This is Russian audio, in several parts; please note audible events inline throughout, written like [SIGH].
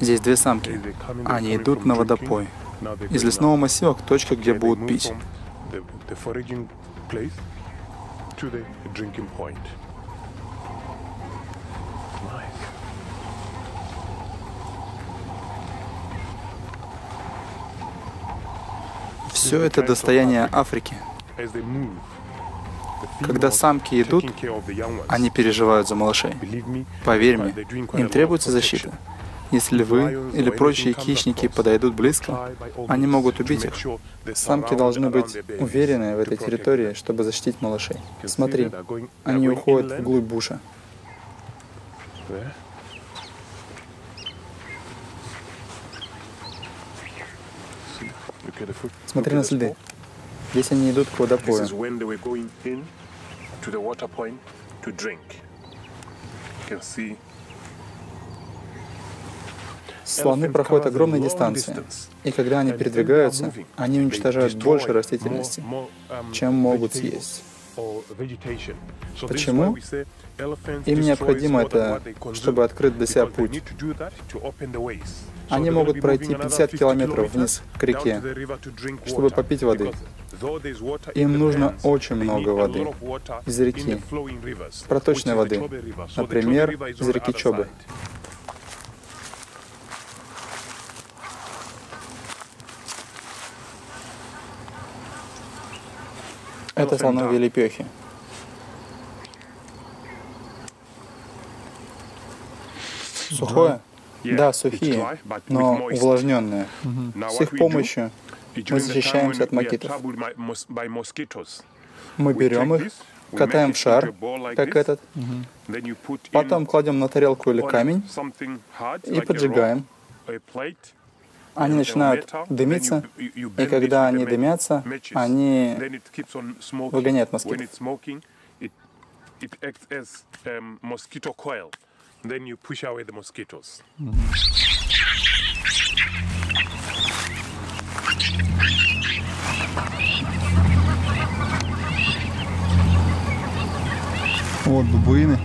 Здесь две самки. Они идут на водопой. Из лесного массива к точке, где будут пить. Все это достояние Африки. Когда самки идут, они переживают за малышей. Поверь мне, им требуется защита. Если вы или прочие хищники подойдут близко, они могут убить их. Самки должны быть уверены в этой территории, чтобы защитить малышей. Смотри, они уходят вглубь буша. Смотри на следы. Здесь они идут к водопою. Слоны проходят огромные дистанции, и когда они передвигаются, они уничтожают больше растительности, чем могут съесть. Почему? Им необходимо это, чтобы открыть для себя путь. Они могут пройти 50 километров вниз к реке, чтобы попить воды. Им нужно очень много воды из реки, проточной воды, например, из реки Чобы. Это слоновьи лепехи. Сухое? Да, сухие, но увлажненные. С их помощью мы защищаемся от мокитов. Мы берем их, катаем в шар, как этот, потом кладем на тарелку или камень и поджигаем. Они начинают дымиться, и когда они дымятся, они выгоняют москитов. Mosquitoes. Вот бабуины.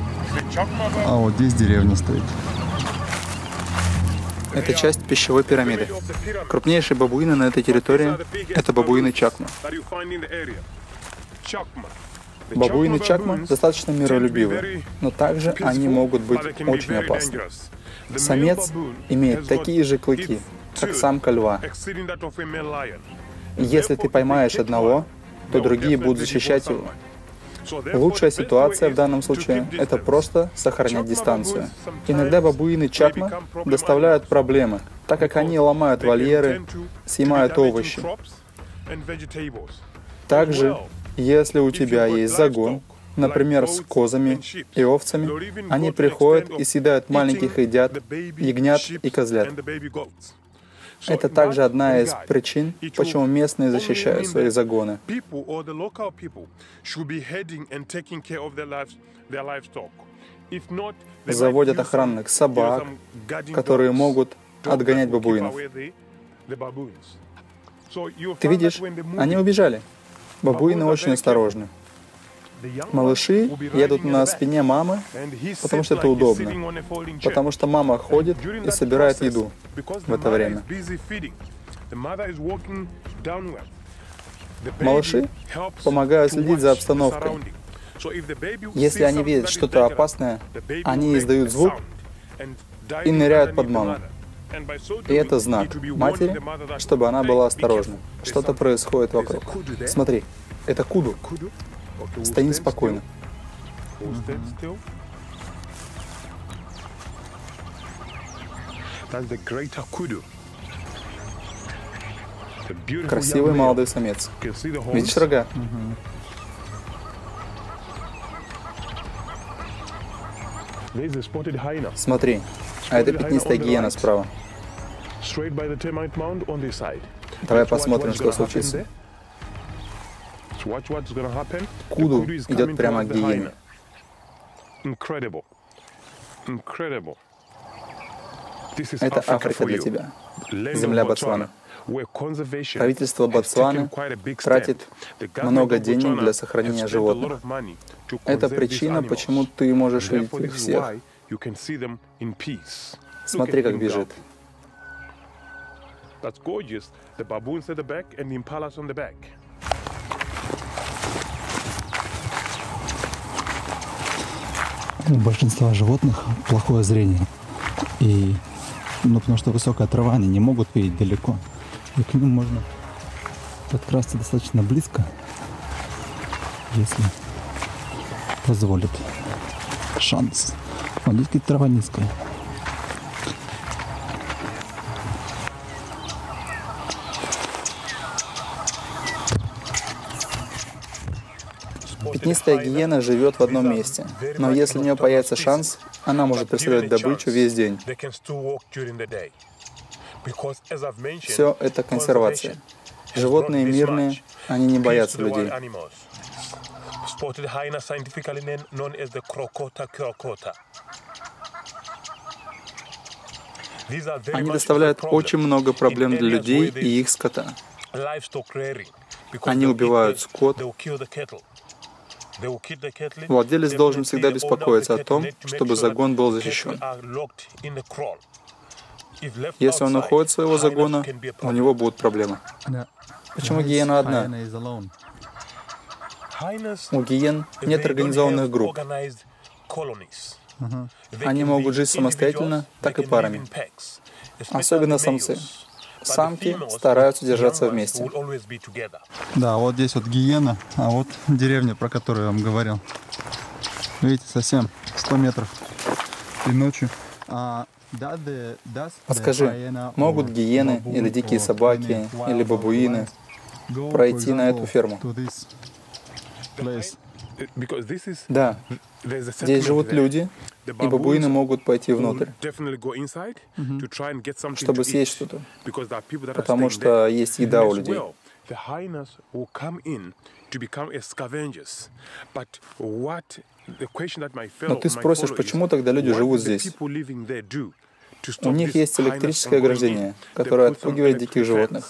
А вот здесь деревня стоит. Это часть пищевой пирамиды. Крупнейшие бабуины на этой территории — это бабуины Чакма. Бабуины Чакма достаточно миролюбивы, но также они могут быть очень опасны. Самец имеет такие же клыки, как самка льва. Если ты поймаешь одного, то другие будут защищать его. Лучшая ситуация в данном случае — это просто сохранять дистанцию. Иногда бабуины Чакма доставляют проблемы, так как они ломают вольеры, съемают овощи. Также если у тебя есть загон, например, с козами и овцами, они приходят и съедают маленьких едят, ягнят и козлят. Это также одна из причин, почему местные защищают свои загоны. Заводят охранных собак, которые могут отгонять бабуинов. Ты видишь, они убежали. Бабуины очень осторожны. Малыши едут на спине мамы, потому что это удобно, потому что мама ходит и собирает еду в это время. Малыши помогают следить за обстановкой. Если они видят что-то опасное, они издают звук и ныряют под маму. И это знак матери, чтобы она была осторожна. Что-то происходит вокруг. Смотри, это куду. Стоим спокойно. Красивый молодой самец. Видишь рога? Смотри, а это пятнистая гиена справа. Давай посмотрим, что случится. Куду идет прямо к гиене. Это Африка для тебя, земля Ботсвана. Правительство Ботсваны тратит много денег для сохранения животных. Это причина, почему ты можешь видеть их всех. Смотри, как бежит. That's gorgeous. The baboons at the back and the impalas on the back. У большинства животных плохое зрение. И ну, потому что высокая трава, они не могут видеть далеко. И к ним можно подкрасться достаточно близко, если позволит шанс. Вот здесь трава низкая. Пятнистая гиена живет в одном месте, но если у нее появится шанс, она может преследовать добычу весь день. Все это консервация. Животные мирные, они не боятся людей. Они доставляют очень много проблем для людей и их скота. Они убивают скот, Владелец должен всегда беспокоиться о том, чтобы загон был защищен. Если он уходит своего загона, у него будут проблемы. Почему гиена одна? У гиен нет организованных групп. Они могут жить самостоятельно, так и парами. Особенно самцы самки стараются держаться вместе. Да, вот здесь вот гиена, а вот деревня, про которую я вам говорил. Видите, совсем 100 метров и ночью. А, Подскажи, могут гиены или дикие собаки или бабуины пройти на эту ферму? Да, здесь живут люди, и бабуины могут пойти внутрь, чтобы съесть что-то, потому что есть еда у людей. Но ты спросишь, почему тогда люди живут здесь? У них есть электрическое ограждение, которое отпугивает диких животных.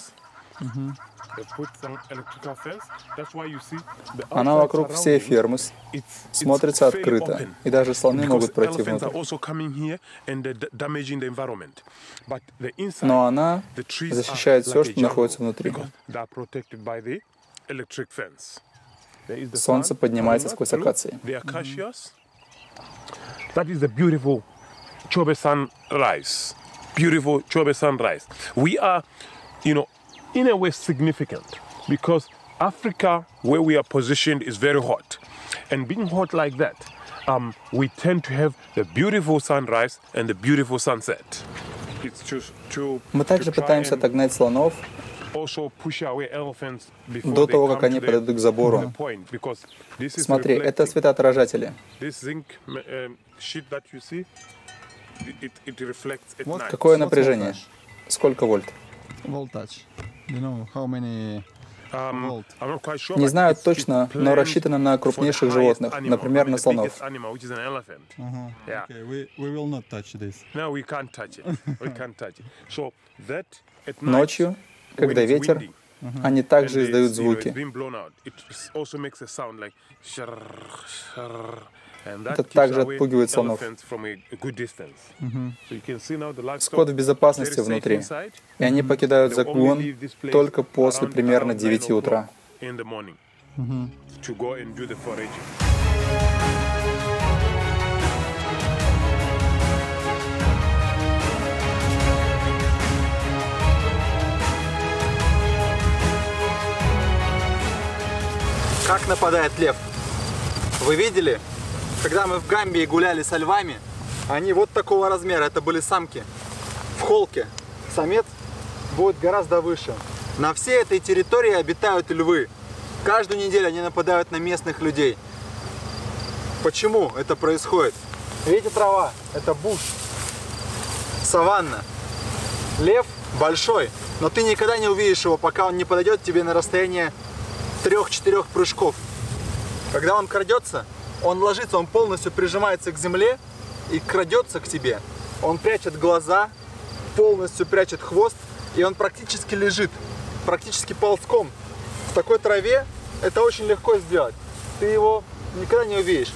Она вокруг всей фермы смотрится открыто, и даже слоны могут пройти внутрь. Но она защищает все, что находится внутри. Солнце поднимается сквозь акации. That is the beautiful Chobe sunrise. Beautiful Chobe sunrise. We are, you know, in a way significant because Africa, where we are positioned, is very hot. And being hot like that, um, we tend to have the beautiful sunrise and the beautiful sunset. Мы также пытаемся отогнать слонов до того, как они подойдут к забору. Смотри, это светоотражатели. Вот какое напряжение? Сколько вольт? Voltage. Um, не знаю точно, но рассчитано на крупнейших животных, например, на слонов. [LAUGHS] Ночью, когда ветер, они также издают звуки. Это также отпугивает слонов. Скот в безопасности внутри, и они покидают загон только после примерно 9 утра. Как нападает лев? Вы видели? Когда мы в Гамбии гуляли со львами, они вот такого размера, это были самки. В холке самец будет гораздо выше. На всей этой территории обитают львы. Каждую неделю они нападают на местных людей. Почему это происходит? Видите трава? Это буш. Саванна. Лев большой, но ты никогда не увидишь его, пока он не подойдет тебе на расстояние трех-четырех прыжков. Когда он крадется, он ложится, он полностью прижимается к земле и крадется к тебе. Он прячет глаза, полностью прячет хвост, и он практически лежит, практически ползком. В такой траве это очень легко сделать. Ты его никогда не увидишь.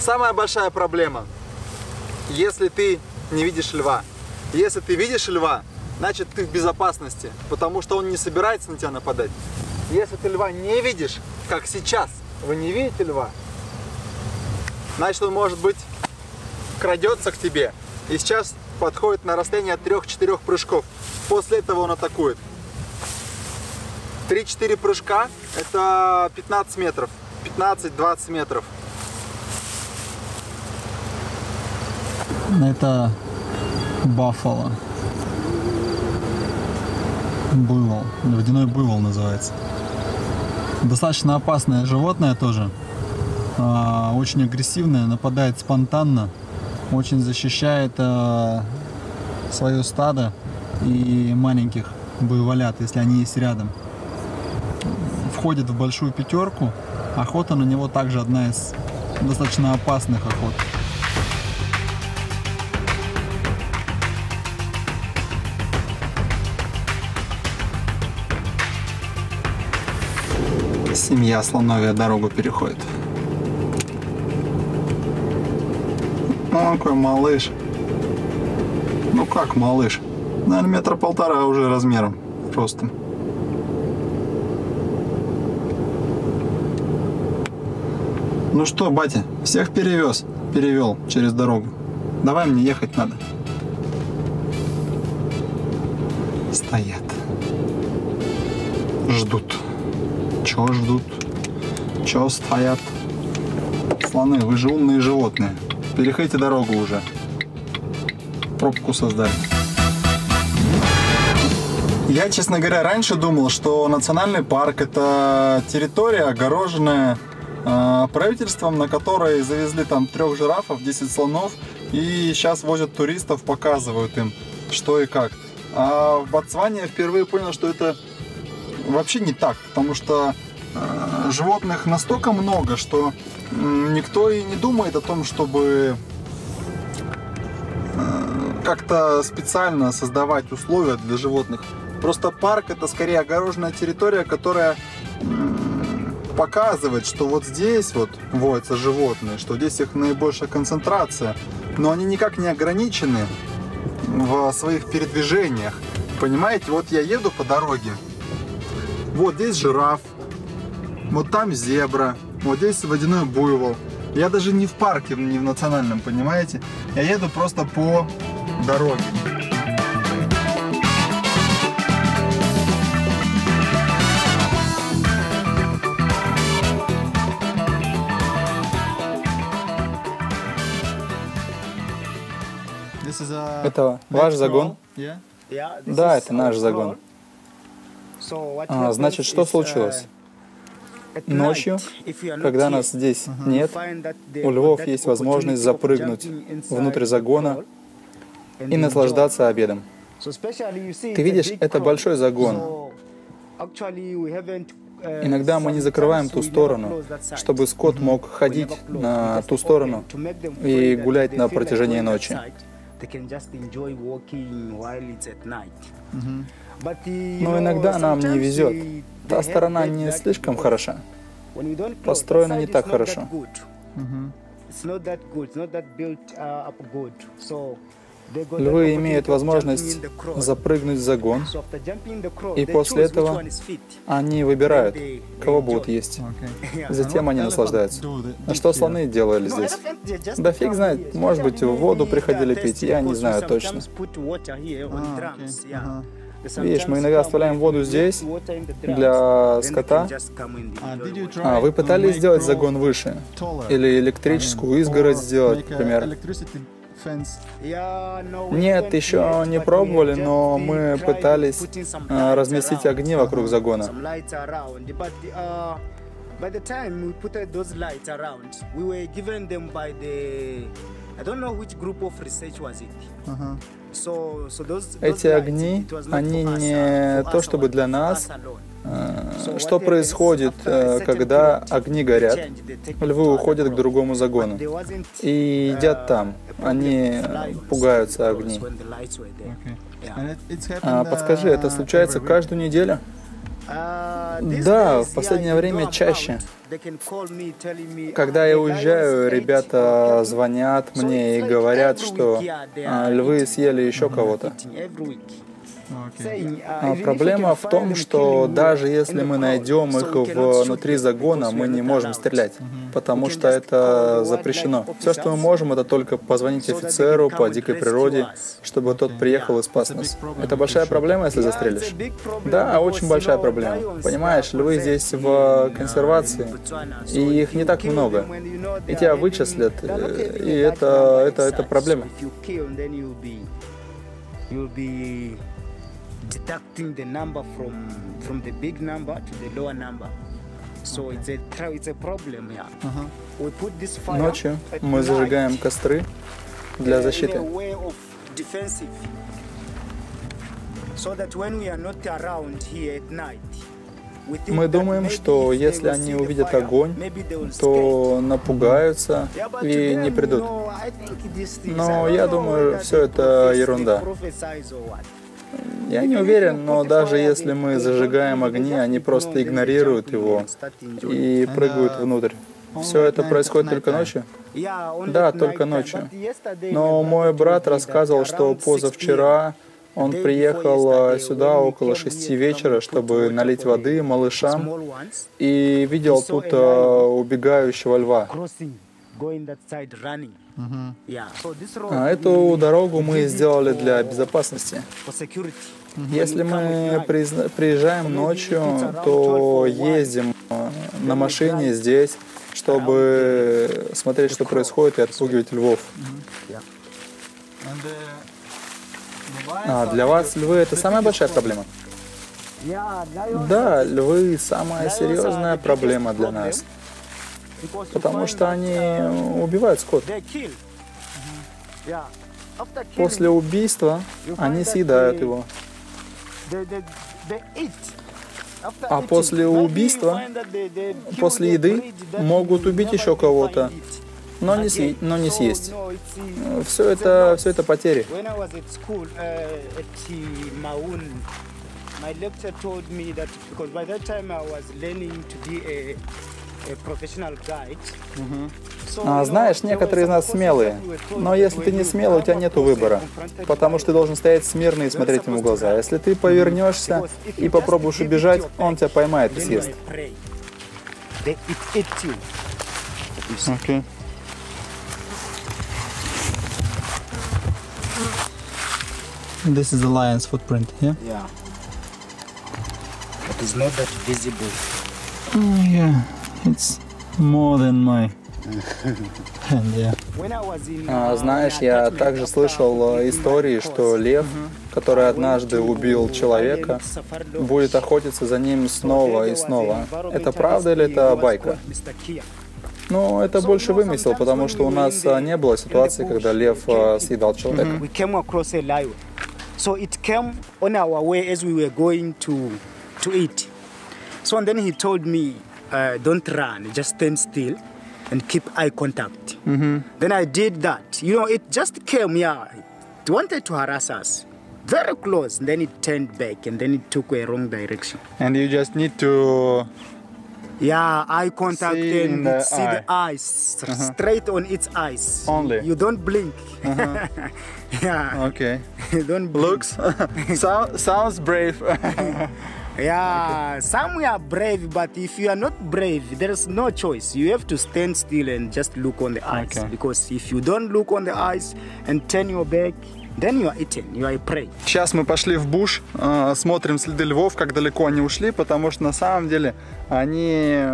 Самая большая проблема, если ты не видишь льва. Если ты видишь льва, значит ты в безопасности, потому что он не собирается на тебя нападать. Если ты льва не видишь, как сейчас, вы не видите льва, значит он может быть крадется к тебе и сейчас подходит на расстояние от 3-4 прыжков. После этого он атакует. 3-4 прыжка это 15 метров, 15-20 метров. Это баффало. Буйвол. Водяной буйвол называется. Достаточно опасное животное тоже. А, очень агрессивное, нападает спонтанно. Очень защищает а, свое стадо и маленьких буйволят, если они есть рядом. Входит в большую пятерку. Охота на него также одна из достаточно опасных охот. Семья слоновья дорогу переходит. Какой малыш. Ну как малыш? Наверное, метра полтора уже размером, ростом. Ну что, батя, всех перевез, перевел через дорогу. Давай мне ехать надо. Стоят. Ждут. Чего ждут? Чего стоят? Слоны, вы же умные животные. Переходите дорогу уже. Пробку создали. Я, честно говоря, раньше думал, что национальный парк это территория, огороженная э, правительством, на которой завезли там трех жирафов, 10 слонов, и сейчас возят туристов, показывают им, что и как. А в Ботсване я впервые понял, что это вообще не так, потому что э, животных настолько много, что никто и не думает о том, чтобы э, как-то специально создавать условия для животных. Просто парк это скорее огороженная территория, которая показывает, что вот здесь вот водятся животные, что здесь их наибольшая концентрация, но они никак не ограничены в своих передвижениях. Понимаете, вот я еду по дороге, вот здесь жираф, вот там зебра, вот здесь водяной буйвол. Я даже не в парке, не в национальном, понимаете? Я еду просто по дороге. Это ваш загон? Да, это наш загон. А, значит, что случилось? Ночью, когда нас здесь нет, у львов есть возможность запрыгнуть внутрь загона и наслаждаться обедом. Ты видишь, это большой загон. Иногда мы не закрываем ту сторону, чтобы скот мог ходить на ту сторону и гулять на протяжении ночи. Но иногда нам не везет. Та сторона не слишком хороша. Построена не так хорошо. Львы имеют возможность запрыгнуть в загон, и после этого они выбирают, кого будут есть. Затем они наслаждаются. А что слоны делали здесь? Да фиг знает, может быть, в воду приходили пить, я не знаю точно. Видишь, мы иногда оставляем воду здесь для скота. А вы пытались сделать загон выше? Или электрическую изгородь сделать, например? Нет, еще не пробовали, но мы пытались а, разместить огни вокруг загона. By the time we put those lights around, we were given them by the I don't know which group of research was it. Uh-huh. Эти огни, они не то чтобы для нас. А, что происходит, э, когда огни горят? Львы уходят к другому загону и едят там. Они пугаются огней. А, подскажи, это случается каждую неделю? Да, в последнее время чаще. Когда я уезжаю, ребята звонят мне и говорят, что а, львы съели еще кого-то. А проблема в том, что даже если мы найдем их внутри загона, мы не можем стрелять, потому что это запрещено. Все, что мы можем, это только позвонить офицеру по дикой природе, чтобы тот приехал и спас нас. Это большая проблема, если застрелишь? Да, очень большая проблема. Понимаешь, львы здесь в консервации, и их не так много. И тебя вычислят, и это, это, это проблема deducting the number from from the big number to the lower number. So it's a it's a problem here. Uh-huh. We put this fire Ночью мы зажигаем костры для защиты. So that when we are not around here at night, мы думаем, что если они увидят огонь, то напугаются и не придут. Но я думаю, все это ерунда. Я не уверен, но даже если мы зажигаем огни, они просто игнорируют его и прыгают внутрь. Все это происходит только ночью? Да, только ночью. Но мой брат рассказывал, что позавчера он приехал сюда около шести вечера, чтобы налить воды малышам, и видел тут убегающего льва. А эту дорогу мы сделали для безопасности. Если мы приезжаем ночью, то ездим э, на машине здесь, чтобы смотреть, что происходит, и отпугивать львов. А для вас львы это самая большая проблема? Да, львы самая серьезная проблема для нас потому что они убивают скот. После убийства они съедают его. А после убийства, после еды, могут убить еще кого-то, но не, съесть, но не съесть. Все это, все это потери. My lecturer told me that because by that time I was learning to be a а, знаешь, некоторые из нас смелые, но если ты не смелый, у тебя нет выбора, потому что ты должен стоять смирно и смотреть ему в глаза. Если ты повернешься и попробуешь убежать, он тебя поймает и съест. Okay. This is the lion's footprint, yeah? Yeah. It is not that visible. Oh, yeah. It's more than my hand, yeah. А, знаешь, я также слышал э, истории, что лев, который однажды убил человека, будет охотиться за ним снова и снова. Это правда или это байка? Ну, это больше вымысел, потому что у нас э, не было ситуации, когда лев э, съедал человека. So it came on our way as we were going to to eat. So and then he told me, uh, don't run, just stand still and keep eye contact. Mm-hmm. Then I did that. You know, it just came, yeah. It wanted to harass us. Very close. And then it turned back and then it took a wrong direction. And you just need to. Yeah, eye contact see and the see eye. the eyes uh-huh. straight on its eyes. Only. You don't blink. Uh-huh. [LAUGHS] yeah. Okay. [LAUGHS] don't blink. [LAUGHS] Looks. sound, sounds brave. Yeah, some are brave, but if you are not brave, there is no choice. You have to stand still and just look on the eyes. Okay. Because if you don't look on the eyes and turn your back, then you are eaten, you are prey. Сейчас мы пошли в буш, э, смотрим следы львов, как далеко они ушли, потому что на самом деле они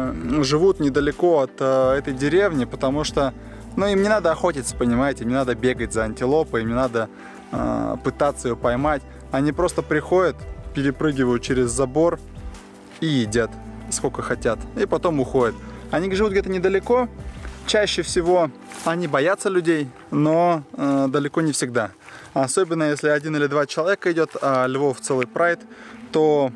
живут недалеко от э, этой деревни, потому что ну, им не надо охотиться, понимаете, им не надо бегать за антилопой, им не надо э, пытаться ее поймать. Они просто приходят, перепрыгивают через забор и едят сколько хотят, и потом уходят. Они живут где-то недалеко, чаще всего они боятся людей, но э, далеко не всегда. Особенно если один или два человека идет, а львов целый прайд, то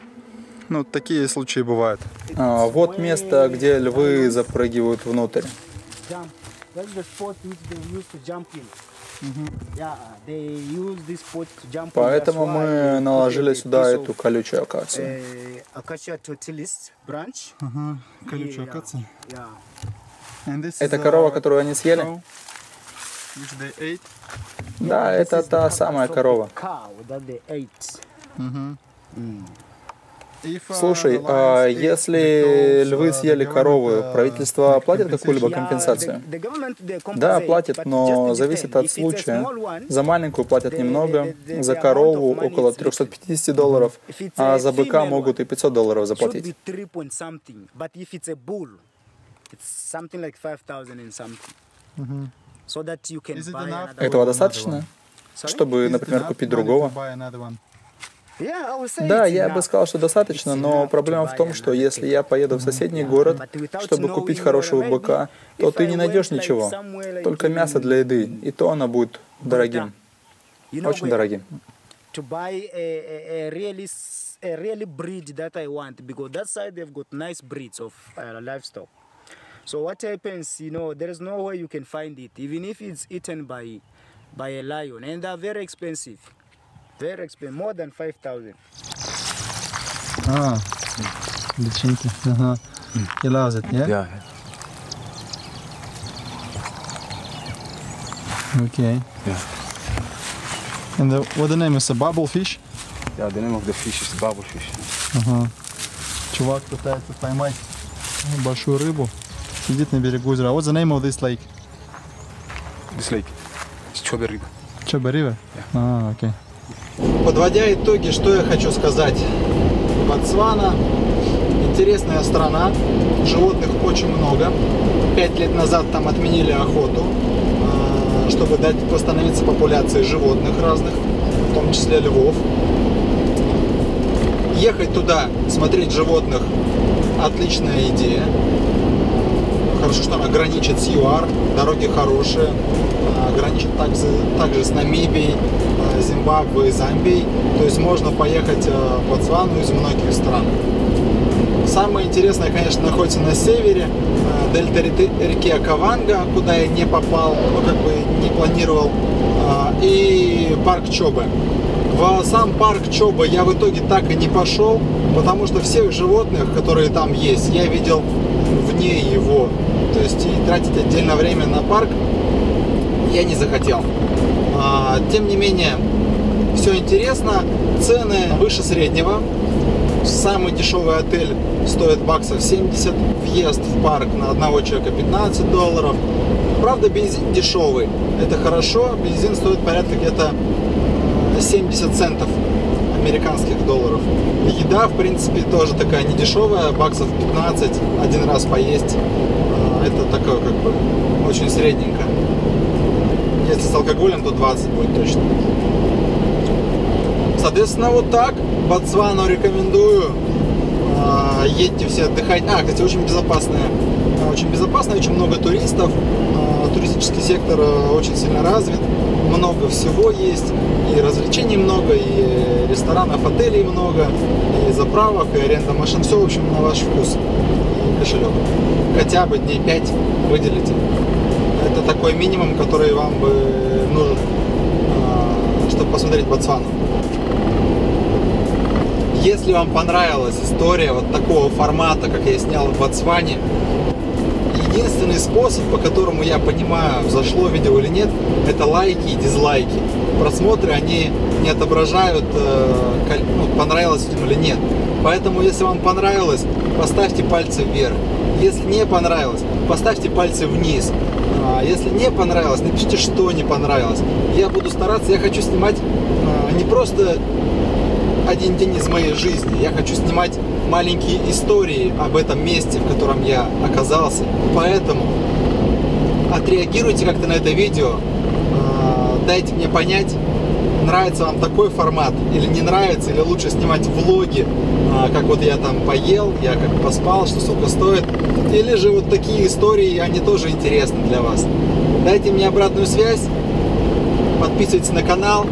ну, такие случаи бывают. А, вот место, где львы запрыгивают внутрь. Поэтому мы наложили сюда эту колючую акацию. Колючая акация. Это корова, которую они съели? Да, это та самая корова. Слушай, а если львы съели корову, правительство платит какую-либо компенсацию? Да, платит, но зависит от случая. За маленькую платят немного, за корову около 350 долларов, а за быка могут и 500 долларов заплатить. Этого достаточно, чтобы, например, купить другого? Да, я бы сказал, что достаточно, но проблема в том, что если я поеду в соседний город, чтобы купить хорошего быка, то ты не найдешь ничего, только мясо для еды, и то оно будет дорогим, очень дорогим. a really breed that I want because that side they've got nice breeds of uh, livestock. So what happens, you know, there is no way you can find it, even if it's eaten by by a lion, and they're very expensive. Very expensive, more than 5,000. Ah, личинки. Ага. He loves it, yeah? Yeah. Okay. Yeah. And the, what the name is? A bubble fish? Yeah, the name of the fish is bubble fish. Ага. Чувак пытается поймать большую рыбу. Сидит на берегу озера. What's the name of this lake? This lake. It's Chobe River. Chobe River? Yeah. А, окей. Подводя итоги, что я хочу сказать. Ботсвана интересная страна, животных очень много. Пять лет назад там отменили охоту, а, чтобы дать восстановиться популяции животных разных, в том числе львов. Ехать туда, смотреть животных – отличная идея. Хорошо, что она граничит с ЮАР, дороги хорошие, а, граничит также, также с Намибией, Зимбабве и Замбией. То есть можно поехать а, в Ботсвану из многих стран. Самое интересное, конечно, находится на севере, дельта реки Акаванга, куда я не попал, ну как бы не планировал, и парк Чобе. В сам парк Чоба я в итоге так и не пошел, потому что всех животных, которые там есть, я видел вне его. То есть и тратить отдельно время на парк я не захотел. А, тем не менее, все интересно, цены выше среднего. Самый дешевый отель стоит баксов 70, въезд в парк на одного человека 15 долларов. Правда, бензин дешевый, это хорошо, бензин стоит порядка где-то 70 центов американских долларов. Еда, в принципе, тоже такая недешевая, баксов 15, один раз поесть. А, это такое, как бы, очень средненько. Если с алкоголем, то 20 будет точно. Соответственно, вот так. Ботсвану рекомендую. А, едьте все отдыхать. А, кстати, очень безопасная. Очень безопасно, очень много туристов. А, туристический сектор очень сильно развит. Много всего есть. И развлечений много, и ресторанов, отелей много, и заправок, и аренда машин. Все, в общем, на ваш вкус и кошелек. Хотя бы дней 5 выделите. Это такой минимум, который вам бы нужен, чтобы посмотреть Ботсвану. Если вам понравилась история вот такого формата, как я снял в Ботсване, единственный способ, по которому я понимаю, зашло видео или нет, это лайки и дизлайки. Просмотры, они не отображают, э, ну, понравилось людям или нет. Поэтому, если вам понравилось, поставьте пальцы вверх. Если не понравилось, поставьте пальцы вниз. А если не понравилось, напишите, что не понравилось. Я буду стараться, я хочу снимать а, не просто один день из моей жизни. Я хочу снимать маленькие истории об этом месте, в котором я оказался. Поэтому отреагируйте как-то на это видео, а, дайте мне понять, нравится вам такой формат или не нравится, или лучше снимать влоги, как вот я там поел, я как поспал, что сколько стоит, или же вот такие истории, они тоже интересны для вас. Дайте мне обратную связь, подписывайтесь на канал,